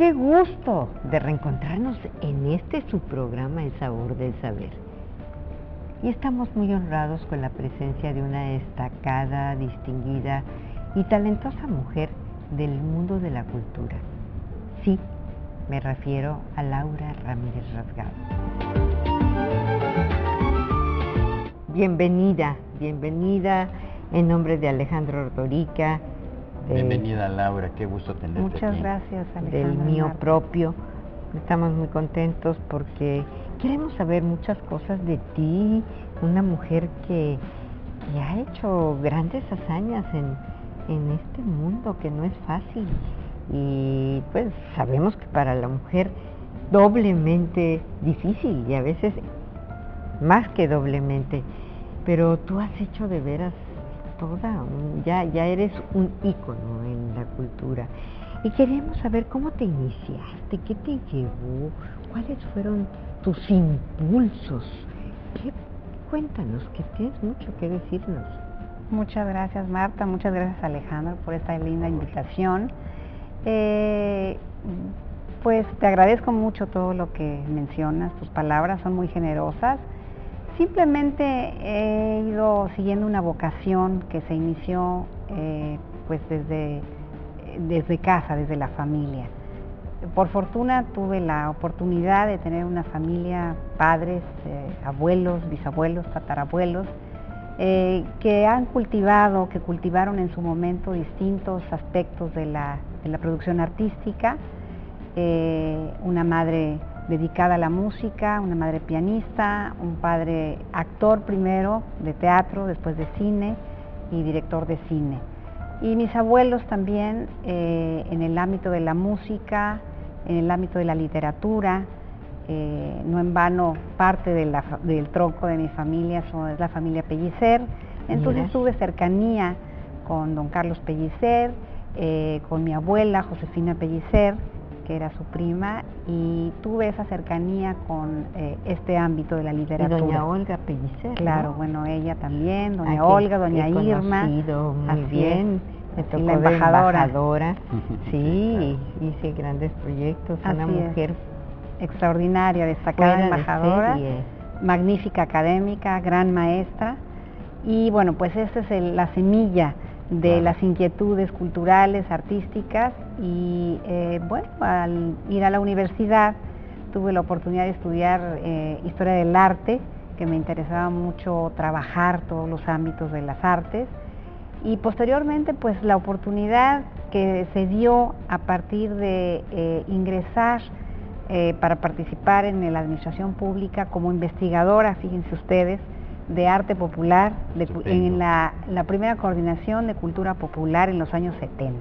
qué gusto de reencontrarnos en este su programa El Sabor del Saber. Y estamos muy honrados con la presencia de una destacada, distinguida y talentosa mujer del mundo de la cultura. Sí, me refiero a Laura Ramírez Rasgado. Bienvenida, bienvenida en nombre de Alejandro Ordorica. Bienvenida Laura, qué gusto tenerte Muchas gracias Alejandro. Del mío propio. Estamos muy contentos porque queremos saber muchas cosas de ti, una mujer que, que ha hecho grandes hazañas en, en este mundo que no es fácil. Y pues sabemos que para la mujer doblemente difícil y a veces más que doblemente. Pero tú has hecho de veras toda, ya, ya eres un ícono en la cultura. Y queremos saber cómo te iniciaste, qué te llevó, cuáles fueron tus impulsos. Cuéntanos, que tienes mucho que decirnos. Muchas gracias Marta, muchas gracias Alejandro por esta linda invitación. Eh, pues te agradezco mucho todo lo que mencionas, tus palabras son muy generosas. Simplemente he siguiendo una vocación que se inició eh, pues desde, desde casa, desde la familia. Por fortuna tuve la oportunidad de tener una familia, padres, eh, abuelos, bisabuelos, tatarabuelos, eh, que han cultivado, que cultivaron en su momento distintos aspectos de la, de la producción artística. una madre dedicada a la música, una madre pianista, un padre actor primero de teatro, después de cine y director de cine. Y mis abuelos también eh, en el ámbito de la música, en el ámbito de la literatura, eh, no en vano parte del tronco de mi familia es la familia Pellicer, entonces tuve cercanía con don Carlos Pellicer, eh, con mi abuela Josefina Pellicer, era su prima, y tuve esa cercanía con eh, este ámbito de la literatura. Y doña Olga Pellicer. Claro, bueno, ella también, doña Olga, doña Irma. muy bien. Me tocó la embajadora. sí, hice grandes proyectos, una mujer extraordinaria, destacada embajadora, magnífica académica, gran maestra. Y bueno, pues esta es la semilla de las inquietudes culturales, artísticas y eh, bueno, al ir a la universidad tuve la oportunidad de estudiar eh, historia del arte, que me interesaba mucho trabajar todos los ámbitos de las artes. Y posteriormente pues la oportunidad que se dio a partir de eh, ingresar para participar en la administración pública como investigadora, fíjense ustedes, de arte popular en la, primera coordinación de cultura popular en los años 70.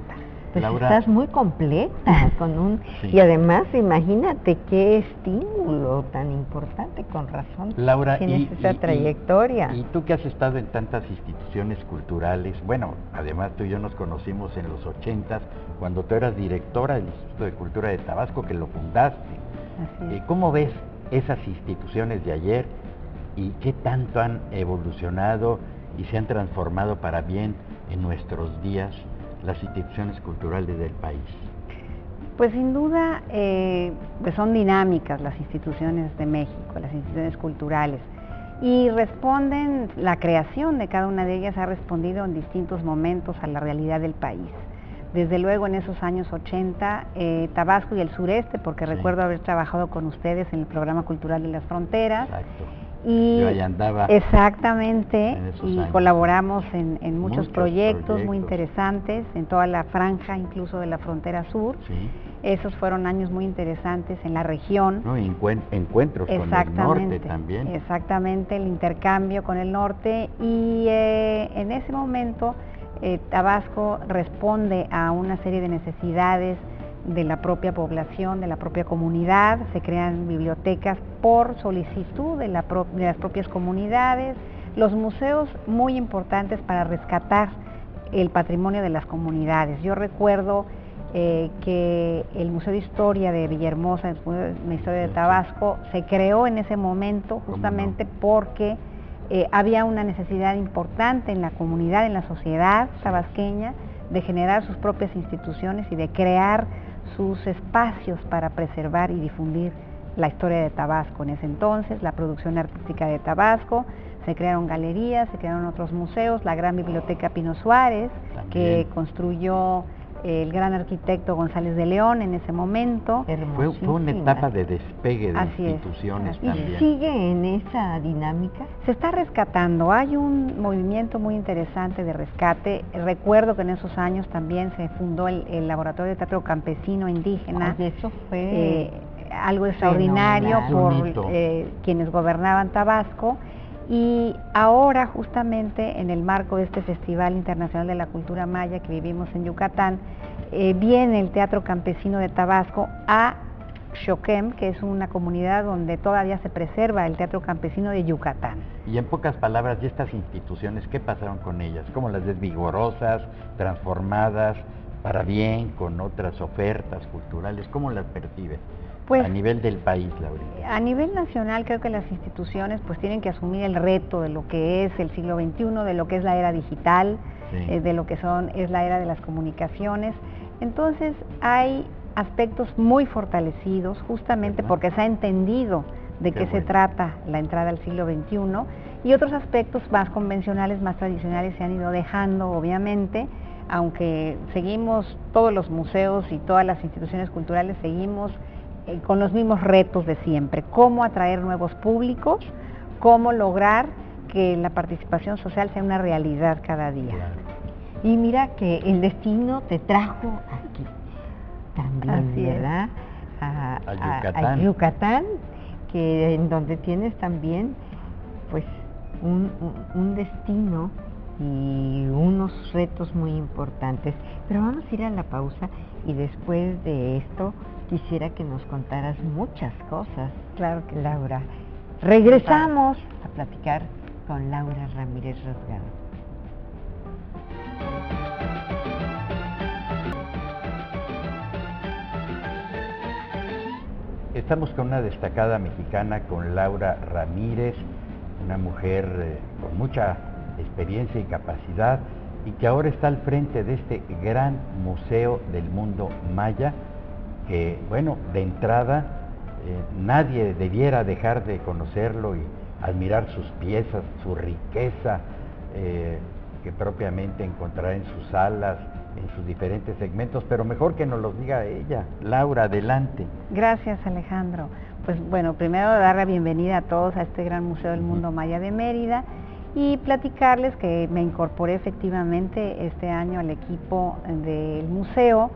Pues estás muy completa con un y además imagínate qué estímulo tan importante con razón Laura tienes esa trayectoria. y, tú que has estado en tantas instituciones culturales bueno además tú y yo nos conocimos en los 80 cuando tú eras directora del Instituto de Cultura de Tabasco que lo fundaste. Eh, ¿cómo ves esas instituciones de ayer y qué tanto han evolucionado y se han transformado para bien en nuestros días las instituciones culturales del país? Pues sin duda eh, pues son dinámicas las instituciones de México, las instituciones culturales, y responden, la creación de cada una de ellas ha respondido en distintos momentos a la realidad del país. Desde luego en esos años 80, eh, Tabasco y el sureste, porque recuerdo haber trabajado con ustedes en el programa cultural de las fronteras. Exacto y exactamente, y colaboramos en, muchos, proyectos, muy interesantes, en toda la franja, incluso de la frontera sur. Esos fueron años muy interesantes en la región. encuentros con el norte también. Exactamente, el intercambio con el norte y eh, en ese momento eh, Tabasco responde a una serie de necesidades de la propia población, de la propia comunidad, se crean bibliotecas por solicitud de, las propias comunidades, los museos muy importantes para rescatar el patrimonio de las comunidades. Yo recuerdo eh, que el Museo de Historia de Villahermosa, el Museo de Historia de Tabasco, se creó en ese momento justamente porque eh, había una necesidad importante en la comunidad, en la sociedad tabasqueña, de generar sus propias instituciones y de crear sus espacios para preservar y difundir la historia de Tabasco en ese entonces, la producción artística de Tabasco, se crearon galerías, se crearon otros museos, la gran biblioteca Pino Suárez, que construyó el gran arquitecto González de León en ese momento. Fue, una etapa de despegue de instituciones también. ¿Y sigue en esa dinámica? Se está rescatando, hay un movimiento muy interesante de rescate. Recuerdo que en esos años también se fundó el, Laboratorio de Teatro Campesino Indígena. Eso fue... Eh, algo extraordinario por eh, quienes gobernaban Tabasco y ahora justamente en el marco de este Festival Internacional de la Cultura Maya que vivimos en Yucatán, eh, viene el Teatro Campesino de Tabasco a Xoquem, que es una comunidad donde todavía se preserva el Teatro Campesino de Yucatán. Y en pocas palabras, ¿y estas instituciones qué pasaron con ellas? ¿Cómo las desvigorosas, transformadas para bien, con otras ofertas culturales? ¿Cómo las percibes? Pues, a nivel del país, Laurita. A nivel nacional creo que las instituciones pues tienen que asumir el reto de lo que es el siglo XXI, de lo que es la era digital, eh, de lo que son es la era de las comunicaciones. Entonces hay aspectos muy fortalecidos justamente porque se ha entendido de qué, se trata la entrada al siglo XXI y otros aspectos más convencionales, más tradicionales se han ido dejando obviamente, aunque seguimos todos los museos y todas las instituciones culturales seguimos eh, con los mismos retos de siempre, cómo atraer nuevos públicos, cómo lograr que la participación social sea una realidad cada día. Y mira que el destino te trajo aquí también, ¿verdad? A, Yucatán. que en donde tienes también pues un destino y unos retos muy importantes. Pero vamos a ir a la pausa y después de esto quisiera que nos contaras muchas cosas. Claro que Laura. Regresamos a platicar con Laura Ramírez Rosgado. Estamos con una destacada mexicana, con Laura Ramírez, una mujer eh, con mucha experiencia y capacidad y que ahora está al frente de este gran museo del mundo maya que, bueno, de entrada eh, nadie debiera dejar de conocerlo y admirar sus piezas, su riqueza, eh, que propiamente encontrará en sus salas, en sus diferentes segmentos, pero mejor que nos los diga ella. Laura, adelante. Gracias, Alejandro. Pues bueno, primero dar la bienvenida a todos a este gran Museo del Mundo Maya de Mérida y platicarles que me incorporé efectivamente este año al equipo del museo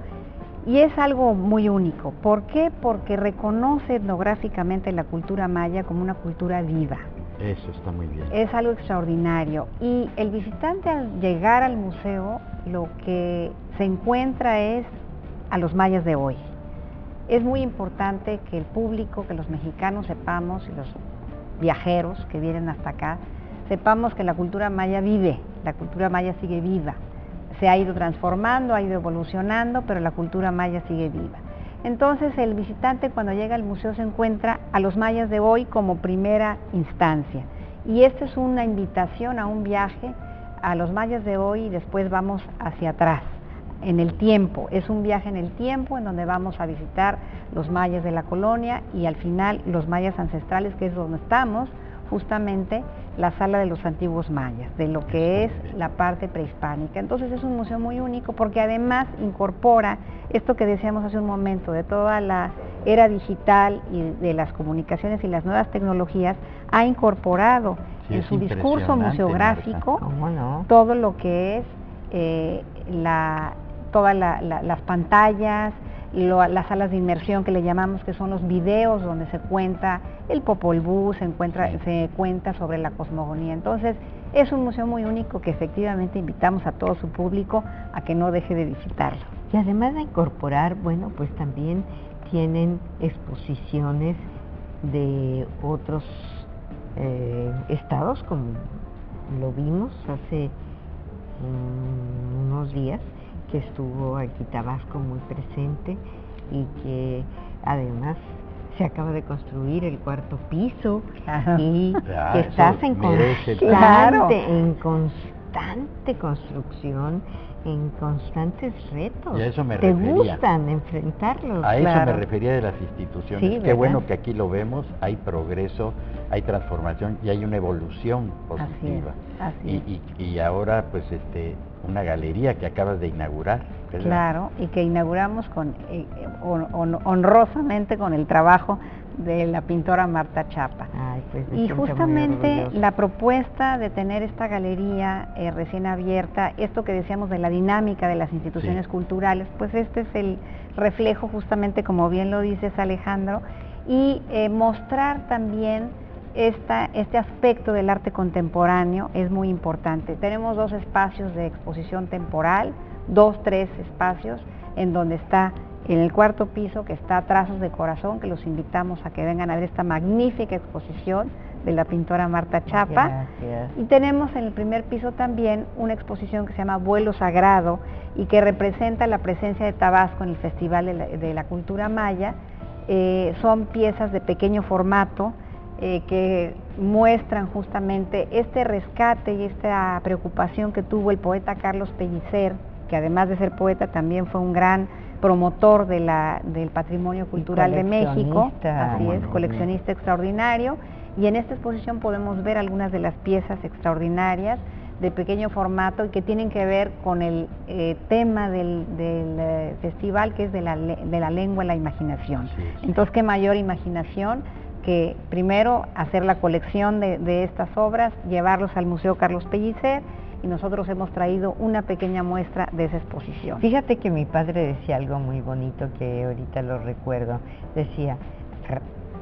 y es algo muy único. ¿Por qué? Porque reconoce etnográficamente la cultura maya como una cultura viva. Eso está muy bien. Es algo extraordinario. Y el visitante al llegar al museo lo que se encuentra es a los mayas de hoy. Es muy importante que el público, que los mexicanos sepamos y los viajeros que vienen hasta acá, sepamos que la cultura maya vive, la cultura maya sigue viva se ha ido transformando, ha ido evolucionando, pero la cultura maya sigue viva. Entonces el visitante cuando llega al museo se encuentra a los mayas de hoy como primera instancia. Y esta es una invitación a un viaje a los mayas de hoy y después vamos hacia atrás, en el tiempo. Es un viaje en el tiempo en donde vamos a visitar los mayas de la colonia y al final los mayas ancestrales, que es donde estamos, justamente la sala de los antiguos mayas, de lo que es la parte prehispánica. Entonces es un museo muy único porque además incorpora esto que decíamos hace un momento, de toda la era digital y de las comunicaciones y las nuevas tecnologías, ha incorporado en su discurso museográfico todo lo que es eh, la, todas las pantallas, las salas de inmersión que le llamamos, que son los videos donde se cuenta el Popol Vuh, se, encuentra, se cuenta sobre la cosmogonía. Entonces, es un museo muy único que efectivamente invitamos a todo su público a que no deje de visitarlo. Y además de incorporar, bueno, pues también tienen exposiciones de otros eh, estados, como lo vimos hace mm, unos días, que estuvo aquí Tabasco muy presente y que además se acaba de construir el cuarto piso y que estás en constante, en constante construcción en constantes retos. Y a eso me ¿Te refería. gustan enfrentarlos? A eso me refería de las instituciones. Sí, Qué ¿verdad? bueno que aquí lo vemos, hay progreso, hay transformación y hay una evolución Así es, positiva. así y, es. y- y ahora pues este una galería que acabas de inaugurar. ¿verdad? Claro, y que inauguramos con, eh, eh, hon- hon- honrosamente con el trabajo de la pintora Marta Chapa. Ay, pues Y justamente la propuesta de tener esta galería eh, recién abierta, esto que decíamos de la dinámica de las instituciones Sí. culturales, pues este es el reflejo justamente, como bien lo dices Alejandro, y eh, mostrar también esta, este aspecto del arte contemporáneo es muy importante. Tenemos dos espacios de exposición temporal, dos, tres espacios, en donde está en el cuarto piso que está Trazos de Corazón, que los invitamos a que vengan a ver esta magnífica exposición de la pintora Marta Chapa. Gracias. Y tenemos en el primer piso también una exposición que se llama Vuelo Sagrado y que representa la presencia de Tabasco en el Festival de la, de la Cultura Maya. Eh, son piezas de pequeño formato eh, que muestran justamente este rescate y esta preocupación que tuvo el poeta Carlos Pellicer, que además de ser poeta también fue un gran promotor de la- del patrimonio cultural de México, coleccionista. así es, coleccionista extraordinario, y en esta exposición podemos ver algunas de las piezas extraordinarias de pequeño formato y que tienen que ver con el eh, tema del, del, eh, festival que es de la, le- de la lengua y la imaginación. Entonces, qué mayor imaginación que primero hacer la colección de, de estas obras, llevarlos al Museo Carlos Pellicer y nosotros hemos traído una pequeña muestra de esa exposición. Fíjate que mi padre decía algo muy bonito que ahorita lo recuerdo. Decía, "R-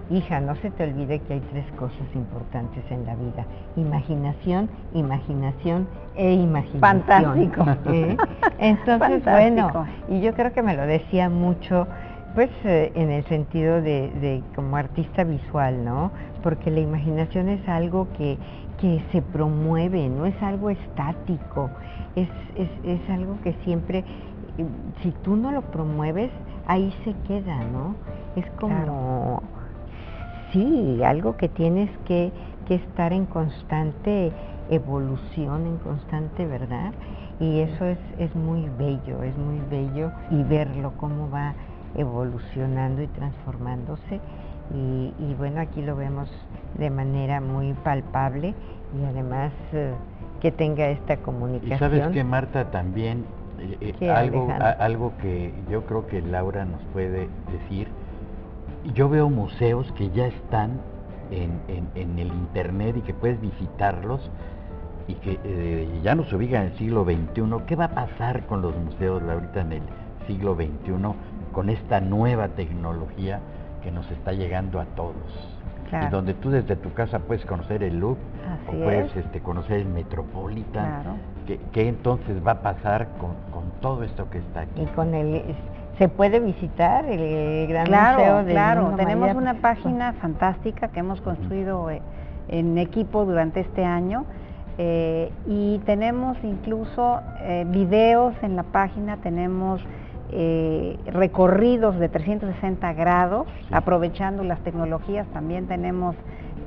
hija, no se te olvide que hay tres cosas importantes en la vida. Imaginación, imaginación e imaginación. Fantástico. ¿Eh? Entonces, Fantástico. bueno, y yo creo que me lo decía mucho, pues eh, en el sentido de, de como artista visual, ¿no? Porque la imaginación es algo que, que se promueve, no es algo estático, es, es, es algo que siempre, eh, si tú no lo promueves, ahí se queda, ¿no? Es como, sí, algo que tienes que, que estar en constante evolución, en constante verdad, y eso es, es muy bello, es muy bello y verlo cómo va evolucionando y transformándose. Y, y bueno, aquí lo vemos de manera muy palpable y además eh, que tenga esta Y comunicación. sabes que Marta también, eh, eh, ¿Qué, algo, a- algo que yo creo que Laura nos puede decir, yo veo museos que ya están en, en- en el internet y que puedes visitarlos y que ya nos ubican en el siglo XXI. ¿Qué va a pasar con los museos ahorita en el siglo XXI con esta nueva tecnología que nos está llegando a todos? Claro. Y donde tú desde tu casa puedes conocer el Louvre Así o puedes es. este, conocer el Metropolitan. Claro. ¿Qué, qué entonces va a pasar con, con todo esto que está aquí? Y con el, se puede visitar el gran Claro, museo del claro. Mundo Tenemos una página fantástica que hemos construido eh, en equipo durante este año eh, y tenemos incluso eh, videos en la página, tenemos eh, recorridos de 360 grados, Sí. aprovechando las tecnologías, también tenemos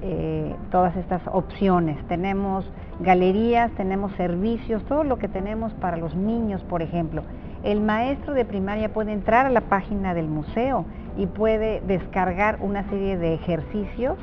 eh, todas estas opciones. Tenemos galerías, tenemos servicios, todo lo que tenemos para los niños, por ejemplo. El maestro de primaria puede entrar a la página del museo y puede descargar una serie de ejercicios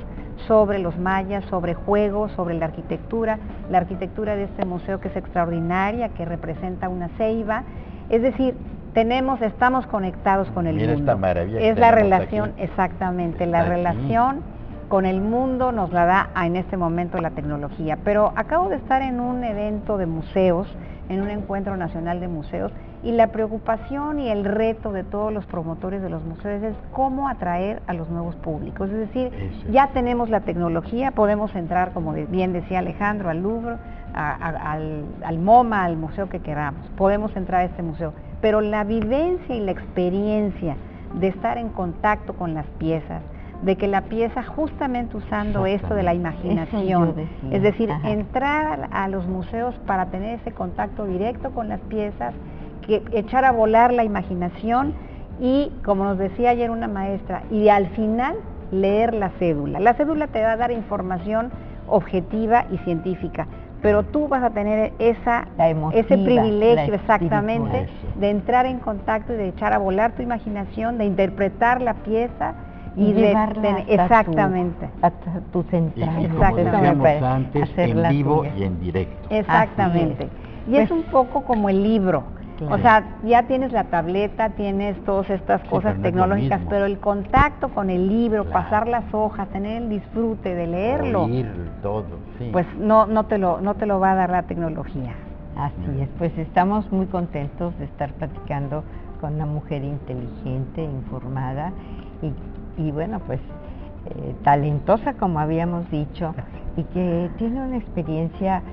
sobre los mayas, sobre juegos, sobre la arquitectura, la arquitectura de este museo que es extraordinaria, que representa una ceiba. Es decir, tenemos, estamos conectados con el Mira mundo. esta maravilla que es la relación, aquí. exactamente, la aquí. relación con el mundo nos la da en este momento la tecnología. Pero acabo de estar en un evento de museos, en un encuentro nacional de museos, y la preocupación y el reto de todos los promotores de los museos es cómo atraer a los nuevos públicos. Es decir, Eso ya tenemos la tecnología, podemos entrar, como bien decía Alejandro, al Louvre, a- a- al, al MoMA, al museo que queramos. Podemos entrar a este museo. Pero la vivencia y la experiencia de estar en contacto con las piezas, de que la pieza justamente usando esto de la imaginación, es decir, ajá. entrar a, a los museos para tener ese contacto directo con las piezas, que echar a volar la imaginación y, como nos decía ayer una maestra, y al final leer la cédula. La cédula te va a dar información objetiva y científica, pero tú vas a tener esa, ese privilegio exactamente de entrar en contacto y de echar a volar tu imaginación, de interpretar la pieza y, de exactamente. hasta tu entrañas antes en vivo y en directo. Exactamente. Y es pues un poco como el libro o sea, ya tienes la tableta, tienes todas estas cosas tecnológicas, pero el contacto con el libro, pasar las hojas, tener el disfrute de leerlo, todo, pues no, no, te lo, no te lo va a dar la tecnología. Así es, pues estamos muy contentos de estar platicando con una mujer inteligente, informada y, bueno, pues eh, talentosa como habíamos dicho y que tiene una experiencia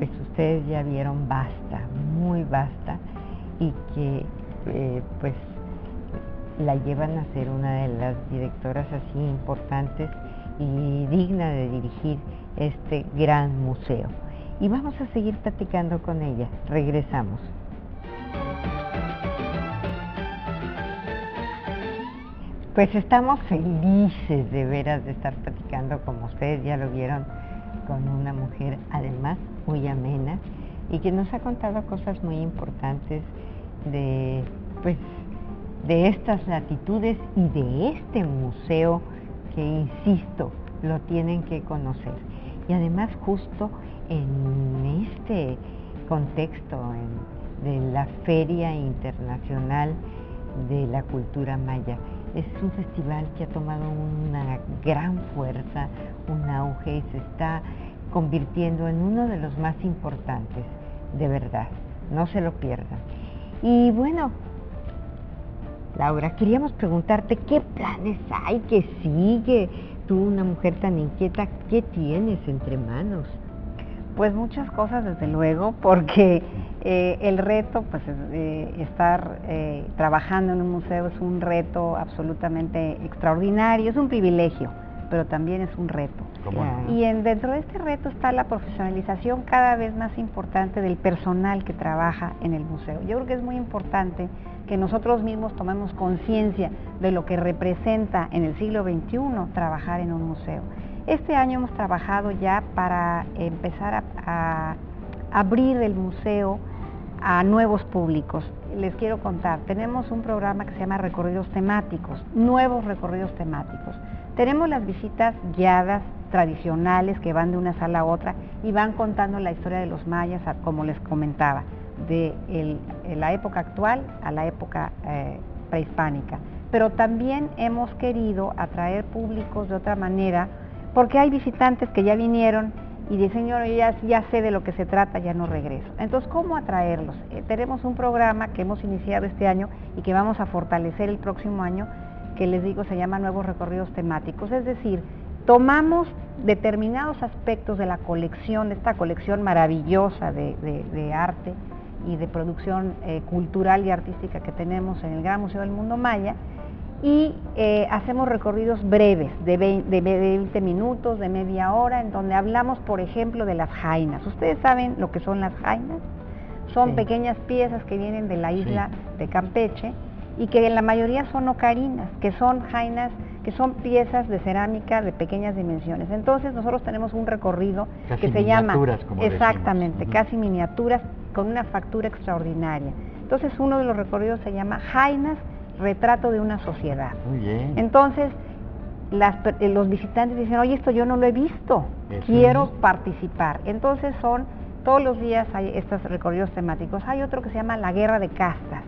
pues ustedes ya vieron basta, muy basta, y que eh, pues la llevan a ser una de las directoras así importantes y digna de dirigir este gran museo. Y vamos a seguir platicando con ella. Regresamos. Pues estamos felices de veras de estar platicando como ustedes ya lo vieron con una mujer además muy amena y que nos ha contado cosas muy importantes de, pues, de estas latitudes y de este museo que, insisto, lo tienen que conocer. Y además justo en este contexto de la Feria Internacional de la Cultura Maya. Es un festival que ha tomado una gran fuerza, un auge y se está convirtiendo en uno de los más importantes, de verdad, no se lo pierdan. Y bueno, Laura, queríamos preguntarte qué planes hay, qué sigue. Tú, una mujer tan inquieta, ¿qué tienes entre manos? Pues muchas cosas, desde luego, porque eh, el reto, pues eh, estar eh, trabajando en un museo es un reto absolutamente extraordinario, es un privilegio pero también es un reto. Y en, dentro de este reto está la profesionalización cada vez más importante del personal que trabaja en el museo. Yo creo que es muy importante que nosotros mismos tomemos conciencia de lo que representa en el siglo XXI trabajar en un museo. Este año hemos trabajado ya para empezar a abrir el museo a nuevos públicos. Les quiero contar, tenemos un programa que se llama recorridos temáticos, nuevos recorridos temáticos. Tenemos las visitas guiadas tradicionales que van de una sala a otra y van contando la historia de los mayas, como les comentaba, de la época actual a la época eh, prehispánica. Pero también hemos querido atraer públicos de otra manera, porque hay visitantes que ya vinieron y dicen, señor, ya, ya sé de lo que se trata, ya no regreso. Entonces, ¿cómo atraerlos? Eh, tenemos un programa que hemos iniciado este año y que vamos a fortalecer el próximo año, que les digo se llama Nuevos Recorridos Temáticos, es decir, tomamos determinados aspectos de la colección, esta colección maravillosa de, arte y de producción eh, cultural y artística que tenemos en el Gran Museo del Mundo Maya, y eh, hacemos recorridos breves, de 20, minutos, de media hora, en donde hablamos, por ejemplo, de las jainas. ¿Ustedes saben lo que son las jainas? Son pequeñas piezas que vienen de la isla de Campeche y que en la mayoría son ocarinas, que son jainas, que son piezas de cerámica de pequeñas dimensiones. Entonces nosotros tenemos un recorrido que se llama exactamente, casi miniaturas con una factura extraordinaria. Entonces uno de los recorridos se llama Jainas, retrato de una sociedad. Muy bien. Entonces eh, los visitantes dicen, oye, esto yo no lo he visto, quiero participar. Entonces son, todos los días hay estos recorridos temáticos. Hay otro que se llama La Guerra de Castas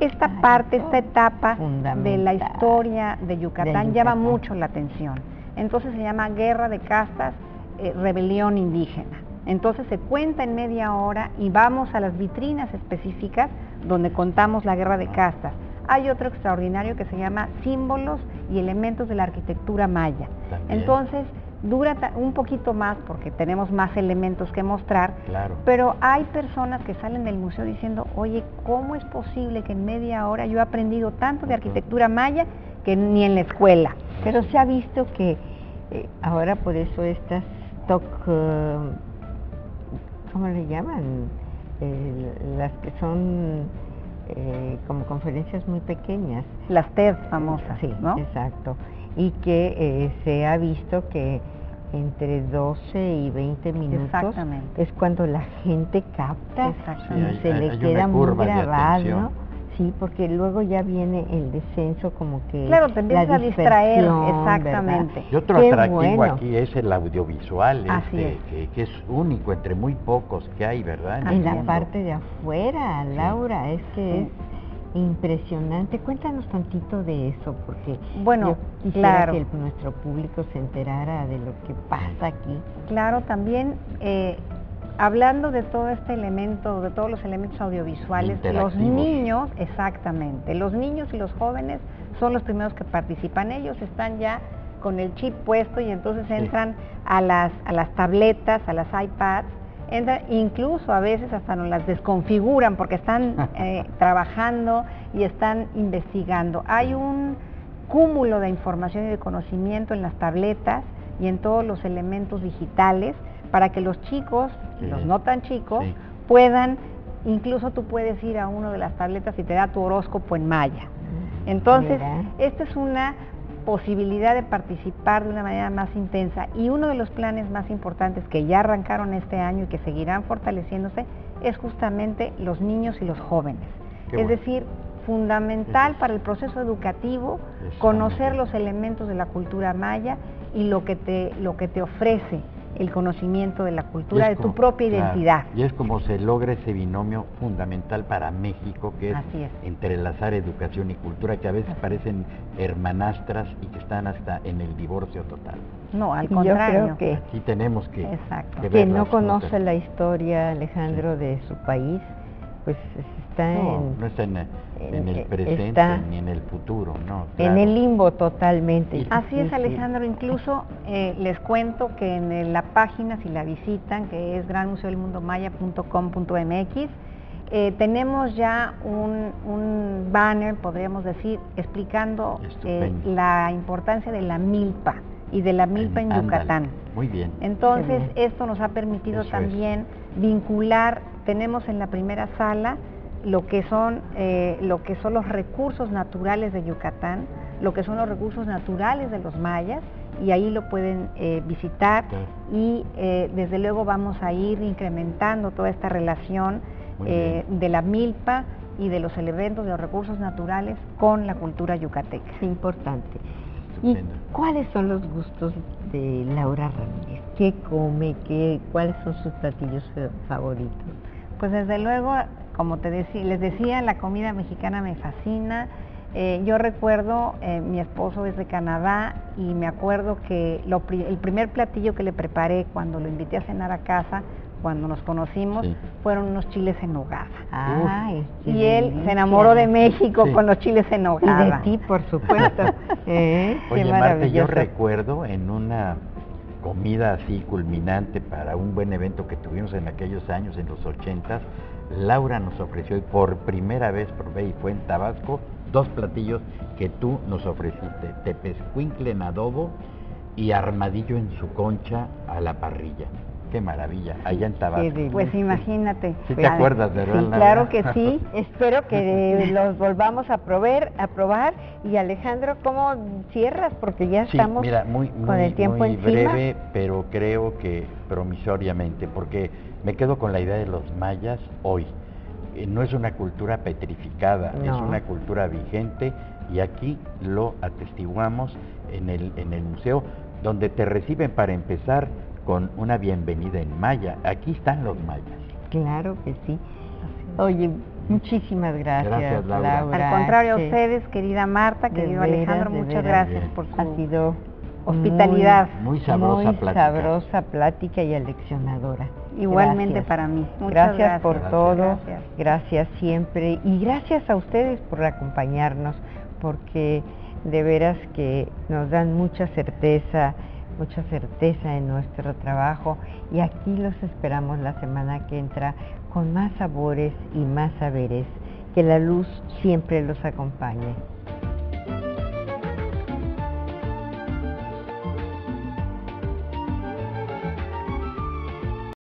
esta parte, esta etapa de la historia de Yucatán, llama mucho la atención. Entonces se llama Guerra de Castas, eh, Rebelión Indígena. Entonces se cuenta en media hora y vamos a las vitrinas específicas donde contamos la Guerra de Castas. Hay otro extraordinario que se llama Símbolos y Elementos de la Arquitectura Maya. Entonces, dura un poquito más porque tenemos más elementos que mostrar, pero hay personas que salen del museo diciendo, oye, ¿cómo es posible que en media hora yo he aprendido tanto de arquitectura maya que ni en la escuela? Pero se ha visto que eh, ahora por eso estas TOC, eh, ¿cómo le llaman? Eh, las que son como conferencias muy pequeñas. Las TED famosas, sí, ¿no? Exacto. Y que se ha visto que entre 12 y 20 minutos es cuando la gente capta y se le queda muy grabado, Sí, porque luego ya viene el descenso como que Claro, te empiezas a distraer, exactamente. Y otro atractivo aquí es el audiovisual, este, que, es único entre muy pocos que hay, ¿verdad? En, la parte de afuera, Laura, es que es impresionante. Cuéntanos tantito de eso, porque bueno, yo quisiera que nuestro público se enterara de lo que pasa aquí. Claro, también eh, hablando de todo este elemento, de todos los elementos audiovisuales, los niños, exactamente, los niños y los jóvenes son los primeros que participan. Ellos están ya con el chip puesto y entonces entran a, las, a las tabletas, a las iPads, entran, incluso a veces hasta nos las desconfiguran porque están eh, trabajando y están investigando. Hay un cúmulo de información y de conocimiento en las tabletas y en todos los elementos digitales para que los chicos, los no tan chicos, puedan, incluso tú puedes ir a uno de las tabletas y te da tu horóscopo en maya. Entonces, esta es una posibilidad de participar de una manera más intensa. Y uno de los planes más importantes que ya arrancaron este año y que seguirán fortaleciéndose es justamente los niños y los jóvenes. es decir, fundamental para el proceso educativo conocer los elementos de la cultura maya y lo que te, lo que te ofrece el conocimiento de la cultura, de tu propia identidad. y es como se logra ese binomio fundamental para México, que es, entrelazar educación y cultura, que a veces parecen hermanastras y que están hasta en el divorcio total. No, al contrario. Yo creo que sí tenemos que, Exacto. que no conoce la historia, Alejandro, de su país, pues está en... No está en, el presente ni en el futuro, no. En el limbo totalmente. Así es, Alejandro. Incluso eh, les cuento que en la página, si la visitan, que es granmuseodelmundomaya.com.mx, eh, tenemos ya un, banner, podríamos decir, explicando eh, la importancia de la milpa y de la milpa en, Yucatán. Muy bien. Entonces, esto nos ha permitido también vincular, tenemos en la primera sala lo que son eh, lo que son los recursos naturales de Yucatán, lo que son los recursos naturales de los mayas y ahí lo pueden eh, visitar y eh, desde luego vamos a ir incrementando toda esta relación de la milpa y de los elementos de los recursos naturales con la cultura yucateca. Es importante. ¿Y cuáles son los gustos de Laura Ramírez? ¿Qué come? Qué, ¿Cuáles son sus platillos favoritos? Pues desde luego, como te decía, les decía, la comida mexicana me fascina. Eh, yo recuerdo, eh, mi esposo es de Canadá y me acuerdo que el primer platillo que le preparé cuando lo invité a cenar a casa cuando nos conocimos fueron unos chiles en nogada. y él se enamoró de México con los chiles en nogada. Y de ti, por supuesto. ¿Eh? Oye, Marta, yo recuerdo en una comida así culminante para un buen evento que tuvimos en aquellos años, en los ochentas, Laura nos ofreció, y por primera vez probé, y fue en Tabasco, dos platillos que tú nos ofreciste, tepescuincle en adobo y armadillo en su concha a la parrilla. Qué maravilla, allá en Tabasco. Pues imagínate. ¿Sí te acuerdas, verdad? Sí, claro que sí. Espero que los volvamos a probar, a probar. Y Alejandro, ¿cómo cierras? Porque ya estamos con el tiempo muy breve, pero creo que promisoriamente, porque me quedo con la idea de los mayas hoy. Eh, no es una cultura petrificada, es una cultura vigente y aquí lo atestiguamos en el, en el museo, donde te reciben para empezar con una bienvenida en maya. Aquí están los mayas. Claro que sí. Oye, muchísimas gracias, Laura. Al contrario a ustedes, querida Marta, querido Alejandro, muchas gracias por su ha sido hospitalidad. Muy, sabrosa muy plática. sabrosa plática y aleccionadora. Igualmente para mí. Muchas gracias, por todo. gracias siempre. Y gracias a ustedes por acompañarnos, porque de veras que nos dan mucha certeza mucha certeza en nuestro trabajo y aquí los esperamos la semana que entra con más sabores y más saberes. Que la luz siempre los acompañe.